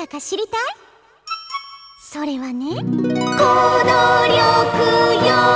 だか知りたい？それはね。行動力よ。